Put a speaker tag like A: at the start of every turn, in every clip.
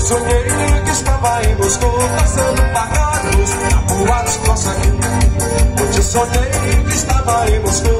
A: Sonhei que estava em Moscou Passando barracos, apuados com sangue Onde sonhei que estava em Moscou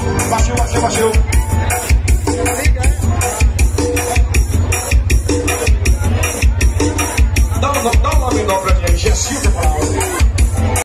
A: baixou, baixou, baixou, baixou. Dá um, dá um nome não pra mim, é Paulo.